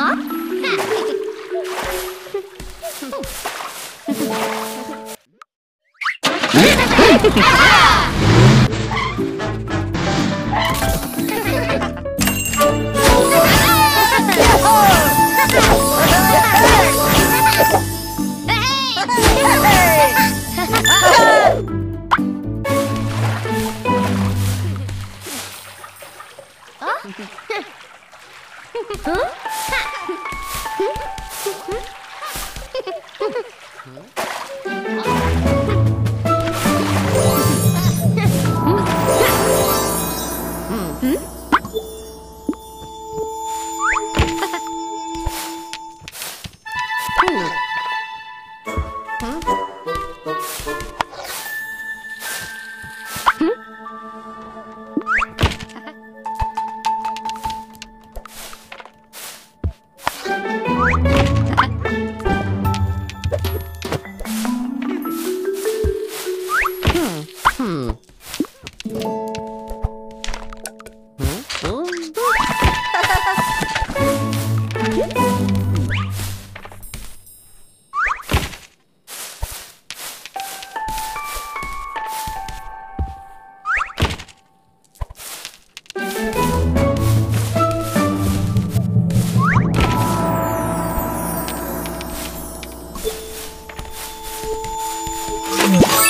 Ah! 응? Mix.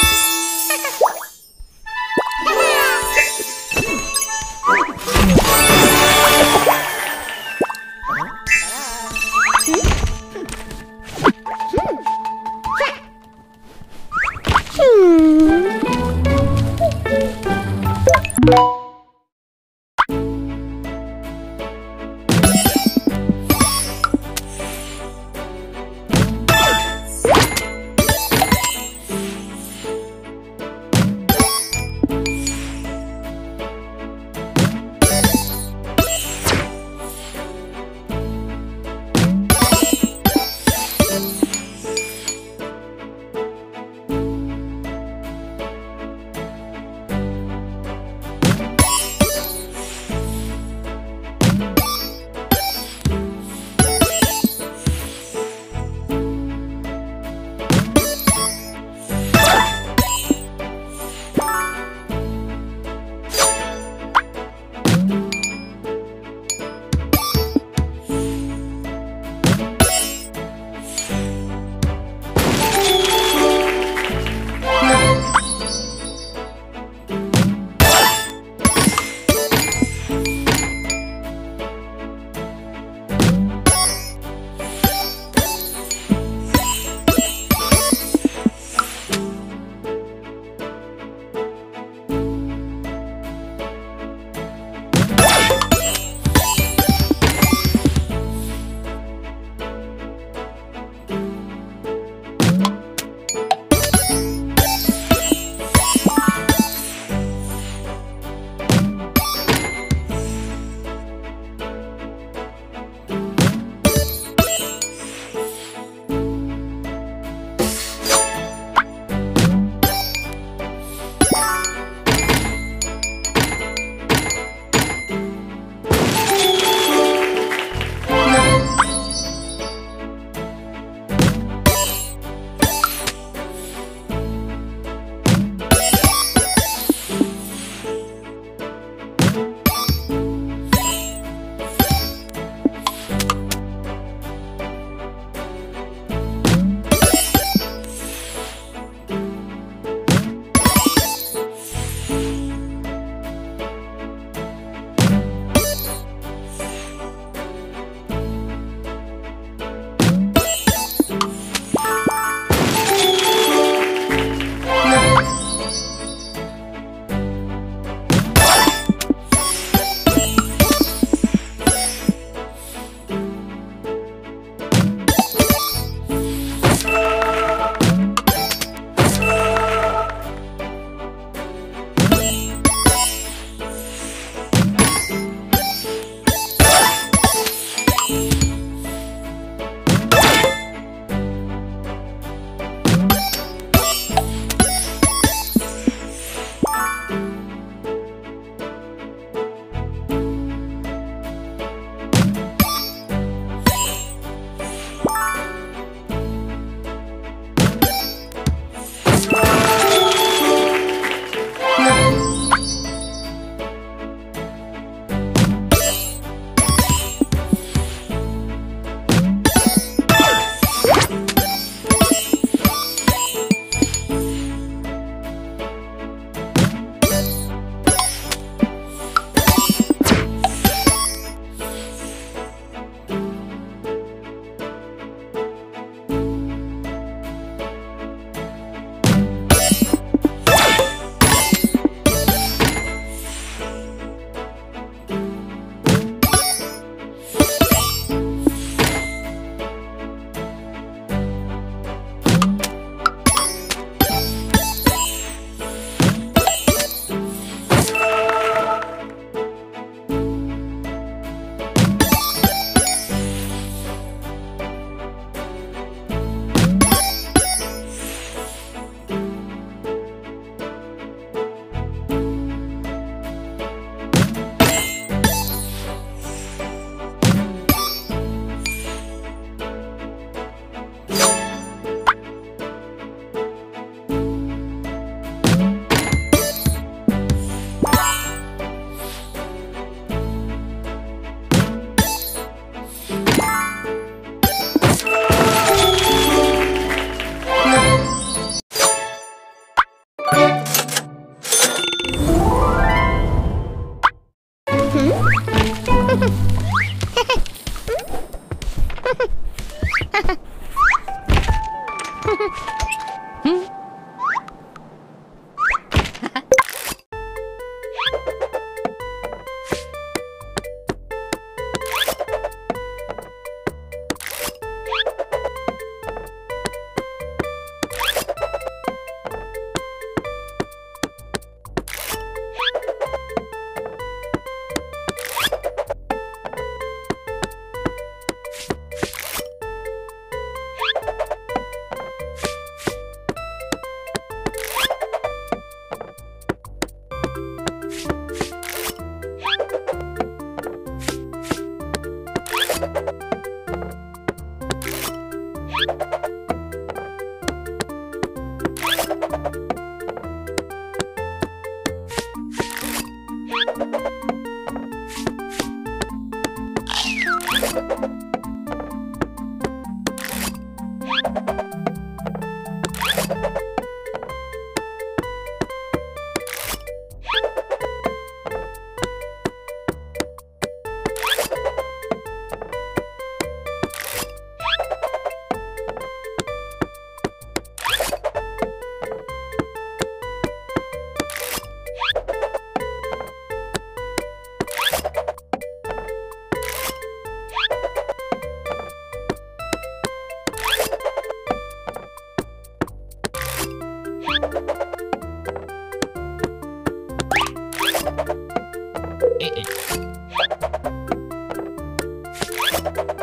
you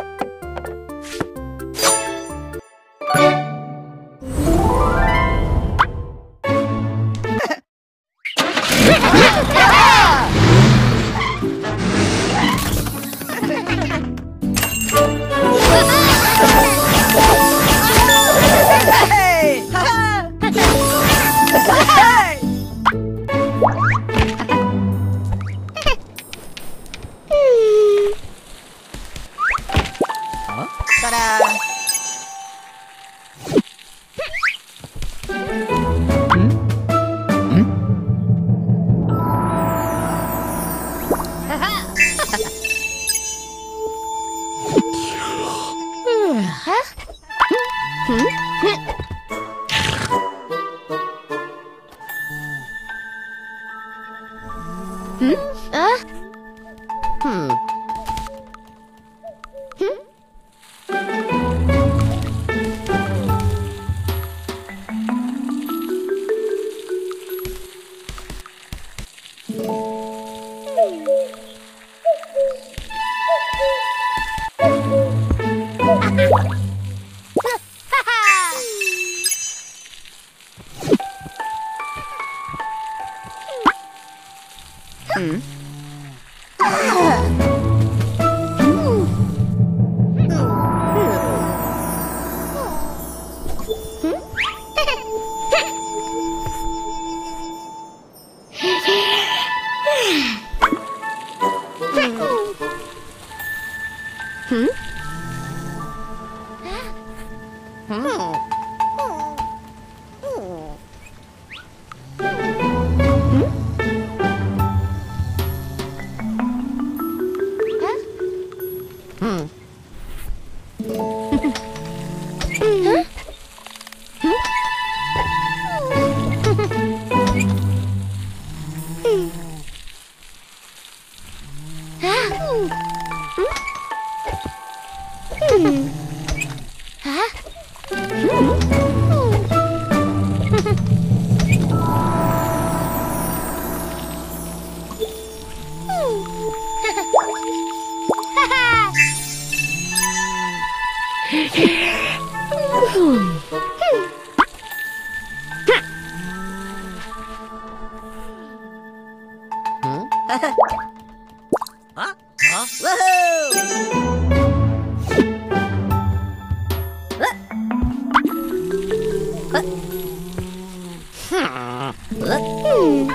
嗯？哈？嗯？嗯？嗯？啊？嗯？嗯？啊！啊！啊！哇吼！嗯